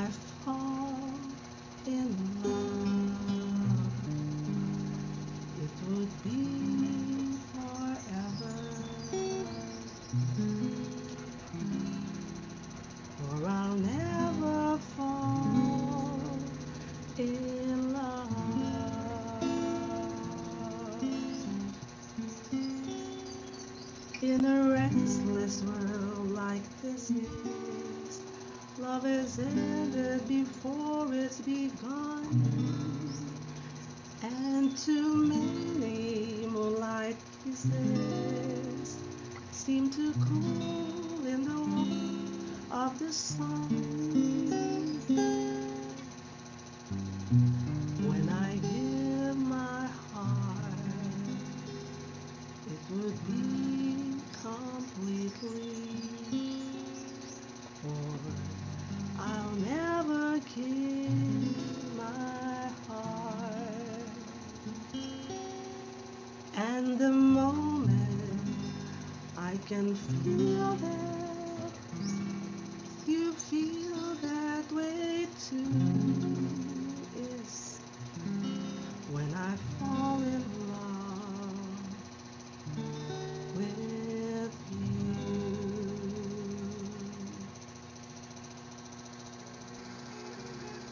I fall in love, it would be forever. For I'll never fall in love. In a restless world love is ended before it's begun. And too many moonlight kisses seem to cool in the warmth of the sun. When I give my heart, it would be completely, can feel that. You feel that way too. Yes. When I.